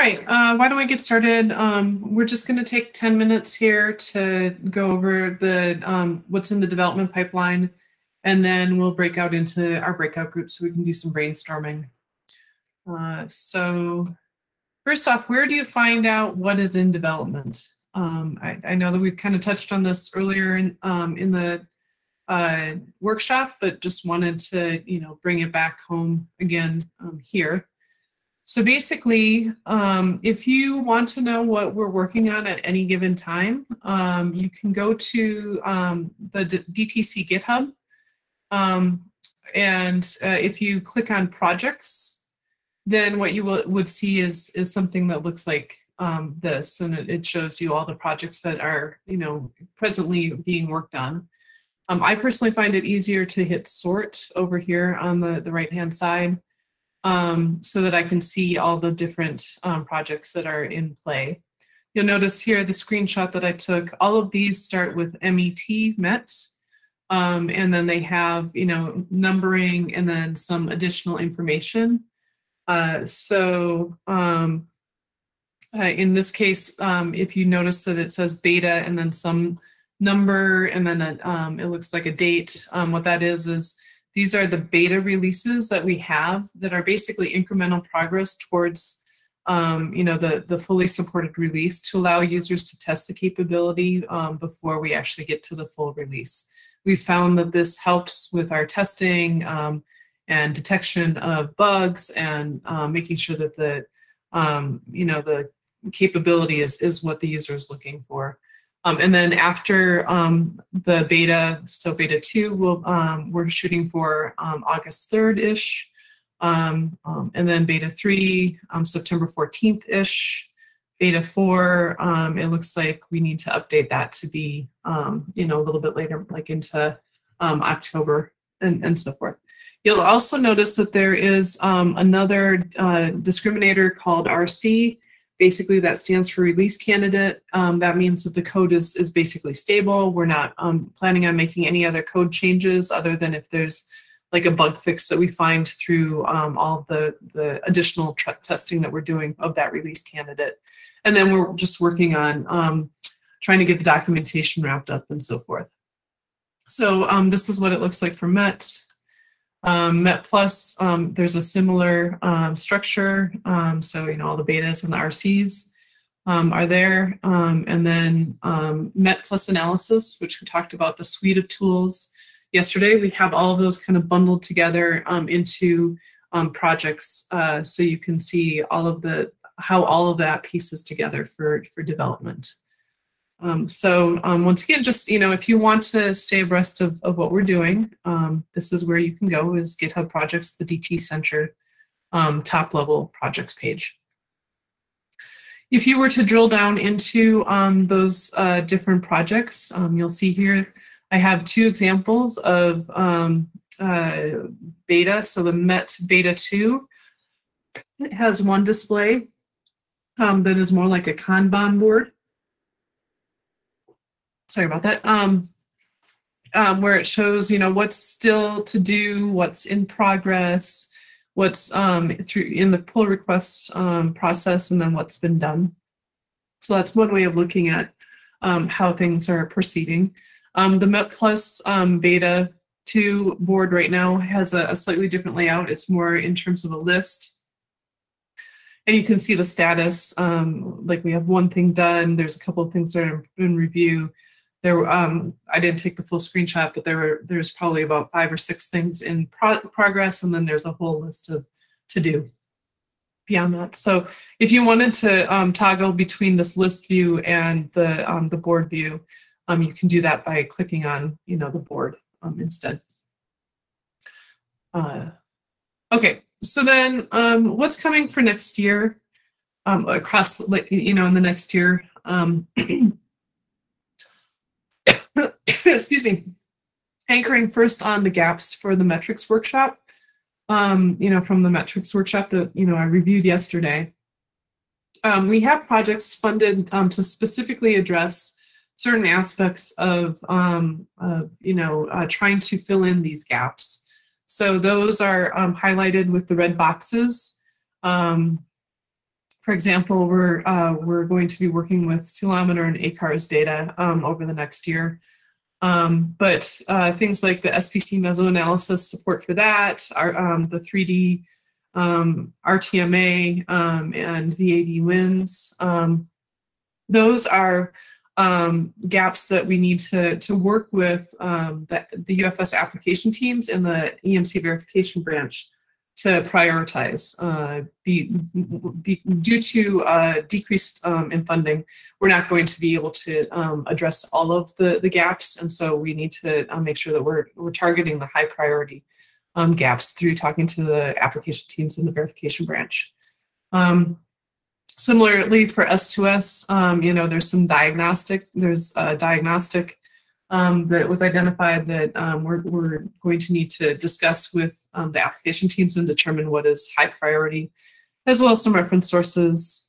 right, uh, why don't we get started? Um, we're just going to take 10 minutes here to go over the um, what's in the development pipeline, and then we'll break out into our breakout groups so we can do some brainstorming. Uh, so first off, where do you find out what is in development? Um, I, I, know that we've kind of touched on this earlier in, um, in the uh, workshop, but just wanted to, you know, bring it back home again um, here. So basically, um, if you want to know what we're working on at any given time, um, you can go to um, the D DTC GitHub. Um, and uh, if you click on projects, then what you will, would see is, is something that looks like um, this, and it, it, shows you all the projects that are, you know, presently being worked on. Um, I personally find it easier to hit sort over here on the, the right-hand side um, so that I can see all the different um, projects that are in play. You'll notice here the screenshot that I took, all of these start with MET, MET, um, and then they have, you know, numbering and then some additional information. Uh, so um, uh, in this case, um, if you notice that it says beta and then some number and then a, um, it looks like a date, um, what that is is these are the beta releases that we have that are basically incremental progress towards um, you know, the, the fully supported release to allow users to test the capability um, before we actually get to the full release. We found that this helps with our testing um, and detection of bugs and um, making sure that the, um, you know, the capability is, is what the user is looking for. Um, and then after um, the beta, so beta two, we'll, um, we're shooting for um, August 3rd-ish. Um, um, and then beta three, September 14th-ish. Beta four, it looks like we need to update that to be, you know, a little bit later, like into October and, and so forth. You'll also notice that there is another uh, discriminator called RC Basically, that stands for release candidate. Um, that means that the code is, is basically stable. We're not um, planning on making any other code changes other than if there's like a bug fix that we find through um, all the, the additional testing that we're doing of that release candidate. And then we're just working on um, trying to get the documentation wrapped up and so forth. So um, this is what it looks like for MET. Um, METplus, um, there's a similar um, structure. Um, so, you know, all the betas and the RCs um, are there. Um, and then METplus analysis, which we talked about the suite of tools yesterday. We have all of those kind of bundled together into projects uh, so you can see all of the how all of that pieces together for, for development. Um, so um, once again, just, you know, if you want to stay abreast of, of what we're doing, um, this is where you can go is GitHub Projects, the DT Center um, top level projects page. If you were to drill down into um, those uh, different projects, um, you'll see here I have two examples of uh, beta. So the MET Beta 2 it has one display that is more like a Kanban board sorry about that, um, um, where it shows, you know, what's still to do, what's in progress, what's um, through in the pull request um, process, and then what's been done. So that's one way of looking at um, how things are proceeding. Um, the METplus um, beta 2 board right now has a, a slightly different layout. It's more in terms of a list. And you can see the status, um, like we have one thing done, there's a couple of things that are in review, there um, I didn't take the full screenshot, but there were there's probably about five or six things in pro progress, and then there's a whole list of to do beyond that. So if you wanted to um, toggle between this list view and the um, the board view, um, you can do that by clicking on you know the board um, instead. Uh, okay, so then um, what's coming for next year um, across you know in the next year? Excuse me, anchoring first on the gaps for the metrics workshop, um, you know, from the metrics workshop that, you know, I reviewed yesterday. Um, we have projects funded um, to specifically address certain aspects of, um, of you know, uh, trying to fill in these gaps. So those are um, highlighted with the red boxes. Um, for example, we're uh, we're going to be working with Ceilometer and ACARS data um, over the next year. Um, but uh, things like the SPC mesoanalysis support for that, our, um, the 3D um, RTMA um, and VAD winds, um, those are gaps that we need to, to work with the, the UFS application teams and the EMC verification branch to prioritize. Uh, be, be, due to uh, decreased um, in funding, we're not going to be able to um, address all of the, the gaps, and so we need to uh, make sure that we're, we're targeting the high priority um, gaps through talking to the application teams in the verification branch. Um, similarly, for S2S, um, you know, there's some diagnostic, there's a diagnostic um, that was identified that um, we're, we're, going to need to discuss with um, the application teams and determine what is high priority, as well as some reference sources.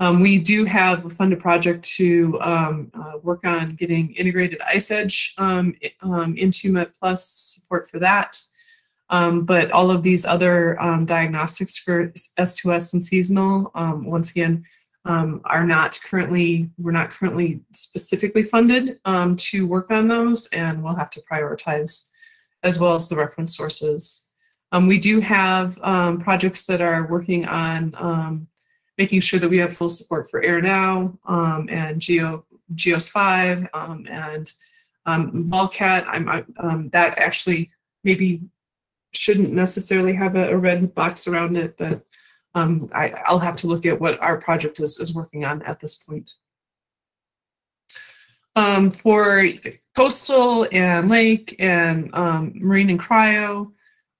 Um, we do have a funded project to um, uh, work on getting integrated ICE-EDGE um, into METplus support for that. but all of these other diagnostics for S2S and seasonal, once again, um, are not currently, we're not currently specifically funded um, to work on those and we'll have to prioritize as well as the reference sources. Um, we do have um, projects that are working on um, making sure that we have full support for AirNow um, and Geo, GEOS 5 and um. I'm, I, that actually maybe shouldn't necessarily have a, a red box around it, but um, I, will have to look at what our project is, is working on at this point. Um, for coastal and lake and um, marine and cryo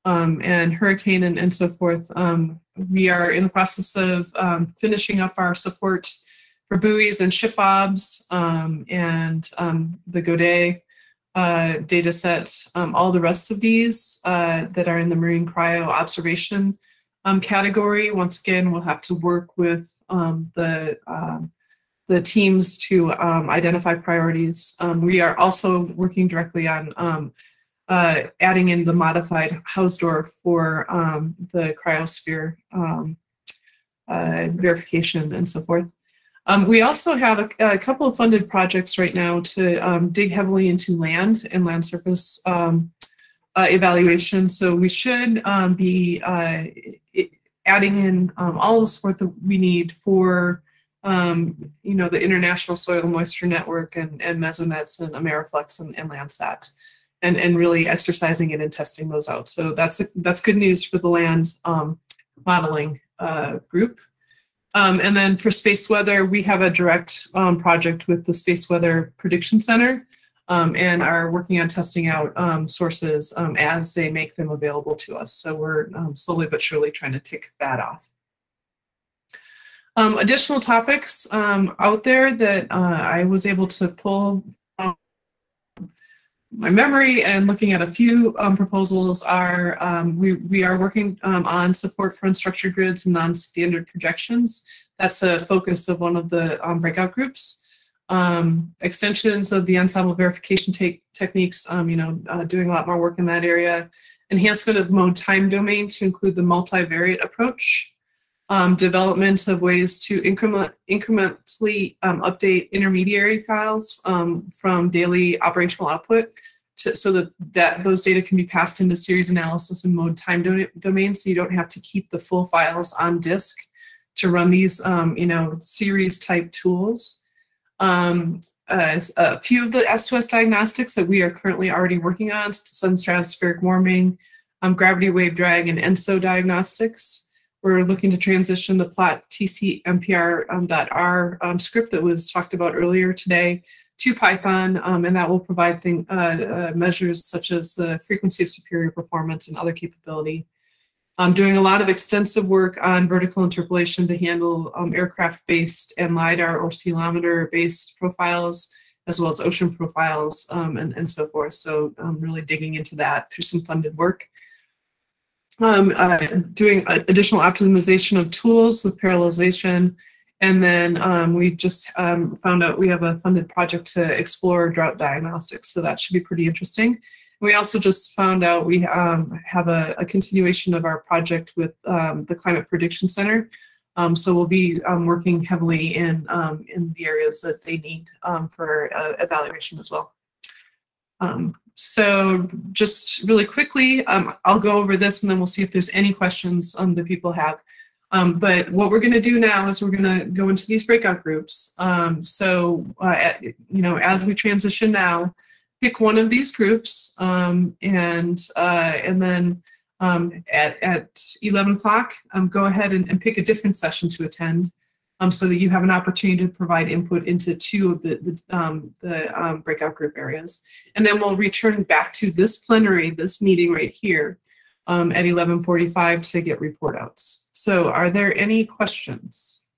um, and hurricane and, and so forth, um, we are in the process of um, finishing up our support for buoys and ship obs and the Godet uh, data sets, all the rest of these uh, that are in the marine cryo observation um, category. Once again, we'll have to work with um, the um, the teams to um, identify priorities. Um, we are also working directly on um, uh, adding in the modified Hausdorff for the cryosphere uh, verification and so forth. Um, we also have a, a, couple of funded projects right now to um, dig heavily into land and land surface um, uh, evaluation. So we should um, be uh, adding in um, all the support that we need for um, you know the International Soil Moisture Network and, and Mesonets and AmeriFlux and, and Landsat, and, and really exercising it and testing those out. So that's that's good news for the land um, modeling uh, group. Um, and then for space weather, we have a direct um, project with the Space Weather Prediction Center um, and are working on testing out um, sources um, as they make them available to us. So we're slowly but surely trying to tick that off. Additional topics out there that uh, I was able to pull my memory and looking at a few proposals are we, we are working on support for unstructured grids and non-standard projections. That's a focus of one of the breakout groups um, extensions of the ensemble verification techniques, um, you know, uh, doing a lot more work in that area. Enhancement of mode time domain to include the multivariate approach. Um, development of ways to increment, incrementally um, update intermediary files um, from daily operational output to, so that, that those data can be passed into series analysis and mode time do domain so you don't have to keep the full files on disk to run these, um, you know, series type tools uh, a few of the S2S diagnostics that we are currently already working on, sudden stratospheric warming, um, gravity wave drag, and ENSO diagnostics. We're looking to transition the plot tcmpr.r um, um, script that was talked about earlier today to Python, um, and that will provide thing, uh, uh, measures such as the frequency of superior performance and other capability. I'm doing a lot of extensive work on vertical interpolation to handle um, aircraft-based and LiDAR or ceilometer-based profiles, as well as ocean profiles um, and, and so forth. So I'm really digging into that through some funded work. Um, uh, doing additional optimization of tools with parallelization. And then um, we just um, found out we have a funded project to explore drought diagnostics. So that should be pretty interesting. We also just found out we um, have a, a, continuation of our project with um, the Climate Prediction Center, Um, so we'll be working heavily in in the areas that they need for uh, evaluation as well. Um, so just really quickly, um, I'll go over this and then we'll see if there's any questions um, that people have. Um, but what we're going to do now is we're going to go into these breakout groups. Um, so, uh, at, you know, as we transition now, pick one of these groups um, and uh, and then um, at, at 11 o'clock, go ahead and, and, pick a different session to attend um, so that you have an opportunity to provide input into two of the, the, um, the um, breakout group areas. And then we'll return back to this plenary, this meeting right here um, at 1145 to get report outs. So are there any questions?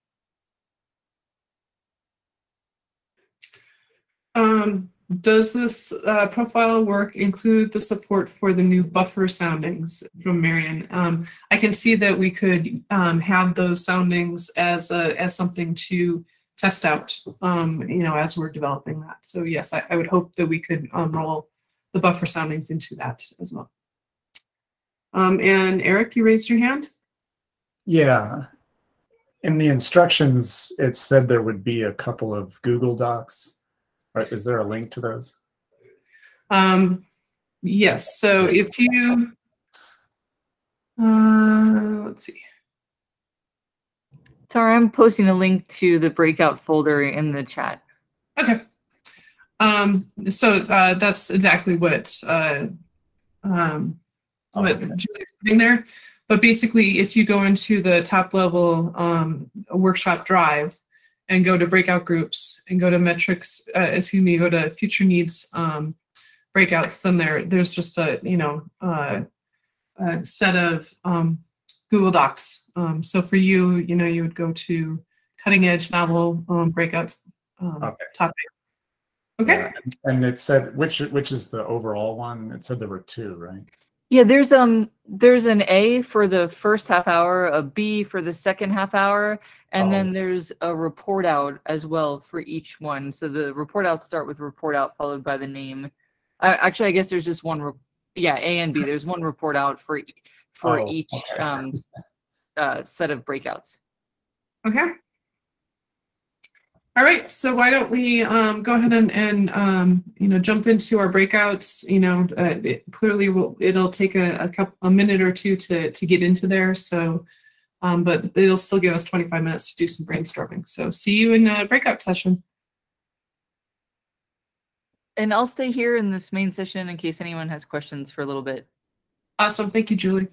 Um, does this uh, profile work include the support for the new BUFR soundings from Marion? Um, I can see that we could um, have those soundings as a, as something to test out, um, you know, as we're developing that. So yes, I, I would hope that we could um, roll the BUFR soundings into that as well. Um, and Eric, you raised your hand? Yeah. In the instructions, it said there would be a couple of Google Docs Right, is there a link to those? Um, yes, so if you, uh, let's see. Sorry, I'm posting a link to the breakout folder in the chat. Okay. Um, so uh, that's exactly what uh, um, what okay. Julie's putting there. But basically, if you go into the top level um, workshop drive, and go to breakout groups and go to metrics, uh, excuse me, go to future needs um, breakouts, then there there's just a you know uh, a set of um, Google Docs. Um, so for you, you know, you would go to cutting edge novel um, breakouts um, okay. topic. Okay. Yeah. And it said which which is the overall one? It said there were two, right? Yeah, there's um there's an A for the first half hour, a B for the second half hour, and oh. then there's a report out as well for each one. So the report out start with report out followed by the name. Uh, actually, I guess there's just one. Re- yeah, A and B. There's one report out for for oh, each okay. um uh, set of breakouts. Okay. All right, so why don't we um, go ahead and, and um, you know jump into our breakouts? You know, uh, it, clearly we'll, it'll take a, a couple a minute or two to to get into there. So, um, but it'll still give us 25 minutes to do some brainstorming. So, see you in a breakout session. And I'll stay here in this main session in case anyone has questions for a little bit. Awesome, thank you, Julie.